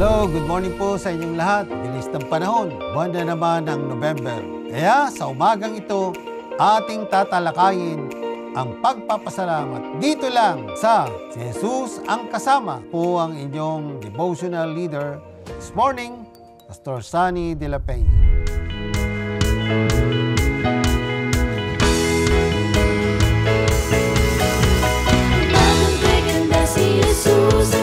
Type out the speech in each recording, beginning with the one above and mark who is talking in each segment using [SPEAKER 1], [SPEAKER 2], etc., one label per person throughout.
[SPEAKER 1] Hello, good morning po sa inyong lahat. Bilis ng panahon, buwan na naman ng November. Kaya sa umagang ito, ating tatalakayin ang pagpapasalamat dito lang sa Si Jesus ang kasama po ang inyong devotional leader this morning, Pastor Sunny De La Peña.
[SPEAKER 2] Jesus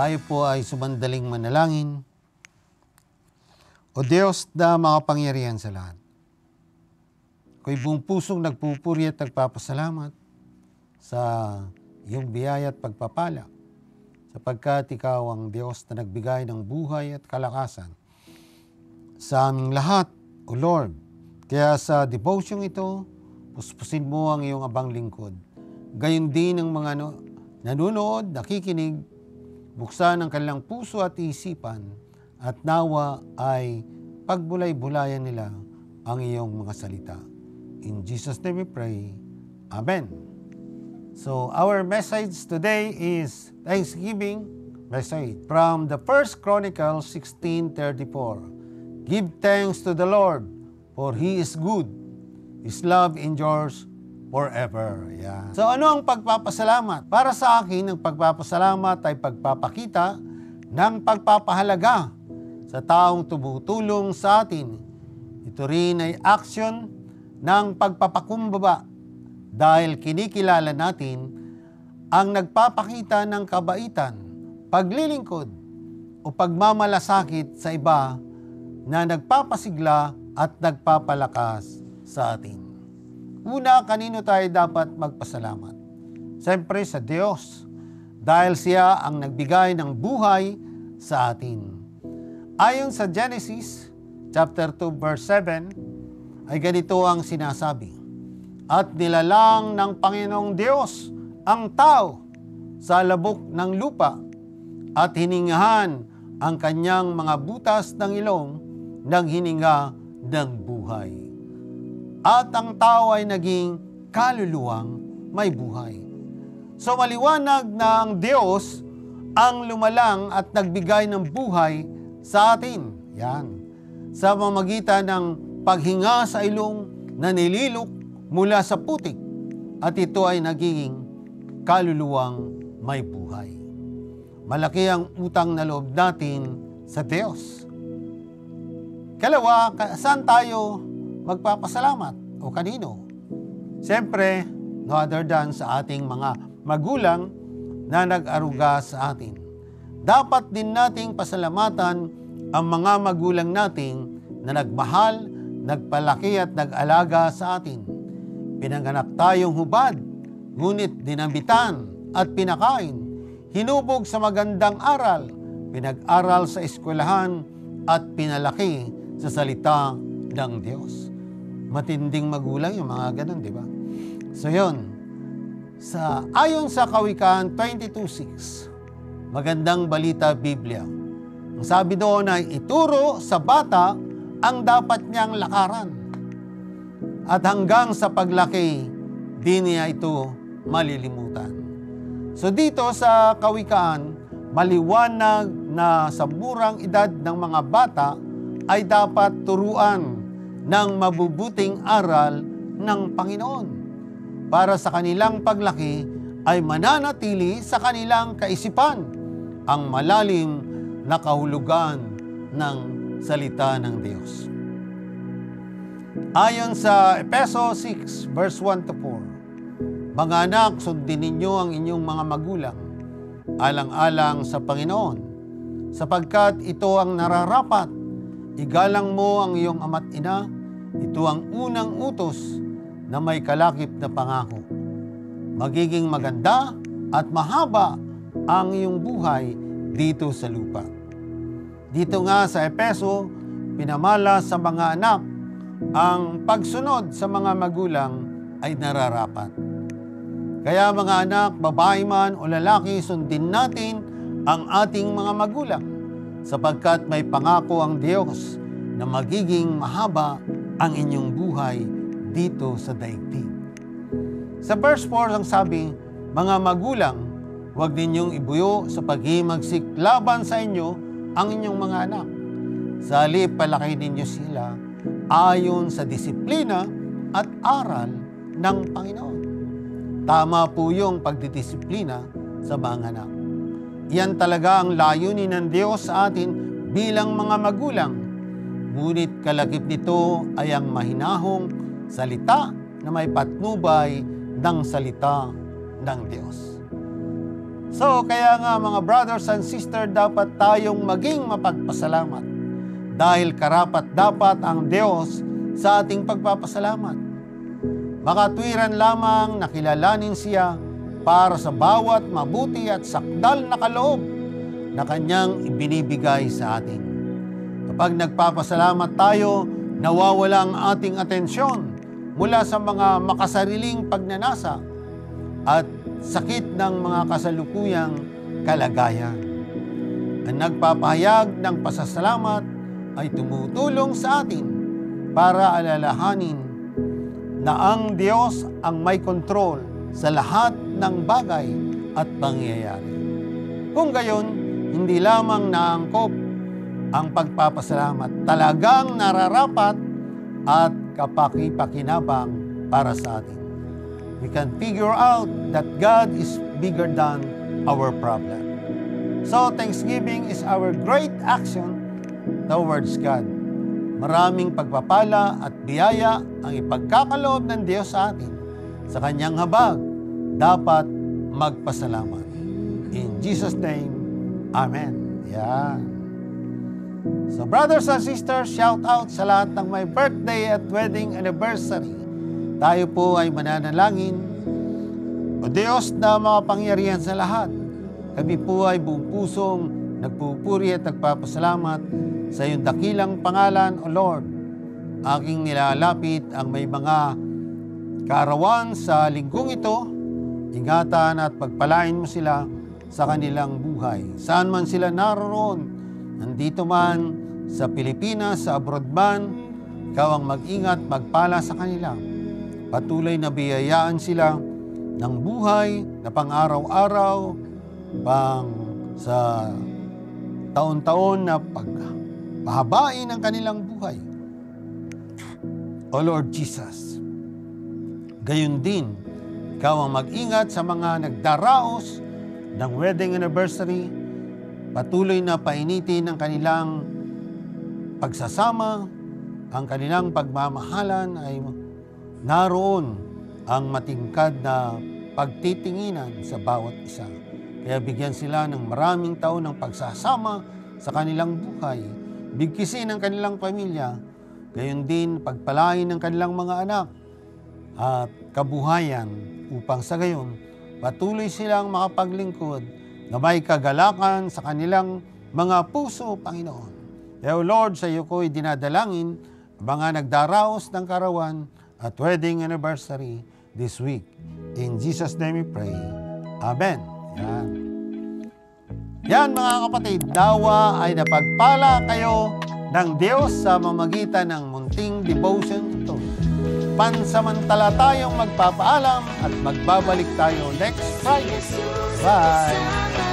[SPEAKER 1] Tayo po ay sumandaling manalangin. O Diyos na makapangyarihan sa lahat. Ako'y buong pusong nagpupuri at nagpapasalamat sa iyong biyaya at pagpapala sapagkat ikaw ang Diyos na nagbigay ng buhay at kalakasan sa aming lahat, O Lord. Kaya sa devotion ito, puspusin mo ang iyong abang lingkod. Gayon din ang mga ano, nanonood, nakikinig, buksan ang kanilang puso at isipan at nawa ay pagbulay-bulayan nila ang iyong mga salita. In Jesus' name we pray. Amen. So our message today is Thanksgiving message from the First Chronicles 16:34. Give thanks to the Lord, for He is good. His love endures forever. Yan. So ano ang pagpapasalamat? Para sa akin, ang pagpapasalamat ay pagpapakita ng pagpapahalaga sa taong tumutulong sa atin. Ito rin ay action ng pagpapakumbaba dahil kinikilala natin ang nagpapakita ng kabaitan, paglilingkod o pagmamalasakit sa iba na nagpapasigla at nagpapalakas sa atin. Una, kanino tayo dapat magpasalamat? Siyempre sa Diyos, dahil siya ang nagbigay ng buhay sa atin. Ayon sa Genesis chapter 2 verse 7 ay ganito ang sinasabi. At nilalang ng Panginoong Diyos ang tao sa labok ng lupa at hiningahan ang kanyang mga butas ng ilong ng hininga ng buhay. At ang tao ay naging kaluluwang may buhay. So maliwanag na ang Diyos ang lumalang at nagbigay ng buhay sa atin. Yan. Sa mamagitan ng paghinga sa ilong na nililok mula sa putik at ito ay nagiging kaluluwang may buhay. Malaki ang utang na loob natin sa Diyos. Kalawa, ka- saan tayo magpapasalamat o kanino? Siyempre, no other than sa ating mga magulang na nag-aruga sa atin. Dapat din nating pasalamatan ang mga magulang nating na nagmahal, nagpalaki at nag-alaga sa atin. Pinanganak tayong hubad, ngunit dinambitan at pinakain. Hinubog sa magandang aral, pinag-aral sa eskwelahan at pinalaki sa salita ng Diyos. Matinding magulang yung mga ganun, di ba? So yun, sa, ayon sa Kawikaan 22.6, magandang balita Biblia. Ang sabi doon ay ituro sa bata ang dapat niyang lakaran. At hanggang sa paglaki, di niya ito malilimutan. So dito sa Kawikaan, maliwanag na sa murang edad ng mga bata ay dapat turuan ng mabubuting aral ng Panginoon para sa kanilang paglaki ay mananatili sa kanilang kaisipan ang malalim na kahulugan ng salita ng Diyos. Ayon sa Epeso 6 verse 1 to 4, Mga anak, sundin ninyo ang inyong mga magulang, alang-alang sa Panginoon, sapagkat ito ang nararapat. Igalang mo ang iyong ama't ina, ito ang unang utos na may kalakip na pangako. Magiging maganda at mahaba ang iyong buhay dito sa lupa. Dito nga sa Epeso, pinamala sa mga anak ang pagsunod sa mga magulang ay nararapat. Kaya mga anak, babae man o lalaki, sundin natin ang ating mga magulang sapagkat may pangako ang Diyos na magiging mahaba ang inyong buhay dito sa daigdig. Sa verse 4 ang sabi, Mga magulang, huwag ninyong ibuyo sa paghimagsik laban sa inyo ang inyong mga anak. Sa halip, palaki ninyo sila ayon sa disiplina at aral ng Panginoon. Tama po yung pagdidisiplina sa mga anak. Yan talaga ang layunin ng Diyos sa atin bilang mga magulang. Ngunit kalakip nito ay ang mahinahong salita na may patnubay ng salita ng Diyos. So, kaya nga mga brothers and sisters, dapat tayong maging mapagpasalamat dahil karapat dapat ang Diyos sa ating pagpapasalamat. Makatwiran lamang na kilalanin siya para sa bawat mabuti at sakdal na kaloob na kanyang ibinibigay sa atin. Kapag nagpapasalamat tayo, nawawala ang ating atensyon mula sa mga makasariling pagnanasa at sakit ng mga kasalukuyang kalagayan. Ang nagpapahayag ng pasasalamat ay tumutulong sa atin para alalahanin na ang Diyos ang may kontrol sa lahat ng bagay at pangyayari. Kung gayon, hindi lamang naangkop ang pagpapasalamat, talagang nararapat at kapakipakinabang para sa atin. We can figure out that God is bigger than our problem. So, Thanksgiving is our great action towards God. Maraming pagpapala at biyaya ang ipagkakaloob ng Diyos sa atin. Sa kanyang habag, dapat magpasalamat. In Jesus' name, Amen. Yan. So brothers and sisters, shout out sa lahat ng may birthday at wedding anniversary. Tayo po ay mananalangin. O Diyos na makapangyarihan sa lahat, kami po ay buong pusong nagpupuri at nagpapasalamat sa iyong dakilang pangalan, O Lord. Aking nilalapit ang may mga kaarawan sa linggong ito, ingatan at pagpalain mo sila sa kanilang buhay. Saan man sila naroon, nandito man sa Pilipinas, sa abroad man, ikaw ang mag-ingat, magpala sa kanila. Patuloy na biyayaan sila ng buhay na pang-araw-araw, pang sa taon-taon na pagpahabain ang kanilang buhay. O Lord Jesus, gayon din, ikaw ang mag-ingat sa mga nagdaraos ng wedding anniversary, patuloy na painitin ang kanilang pagsasama, ang kanilang pagmamahalan ay naroon ang matingkad na pagtitinginan sa bawat isa. Kaya bigyan sila ng maraming taon ng pagsasama sa kanilang buhay, bigkisin ang kanilang pamilya, gayon din pagpalain ng kanilang mga anak at kabuhayan upang sa gayon patuloy silang makapaglingkod na may kagalakan sa kanilang mga puso, Panginoon. Kaya Lord, sa iyo ko'y dinadalangin mga nagdaraos ng karawan at wedding anniversary this week. In Jesus' name we pray. Amen. Yan. Yan mga kapatid, dawa ay napagpala kayo ng Diyos sa mamagitan ng munting devotion ito. Pansamantala tayong magpapaalam at magbabalik tayo next Friday. Bye!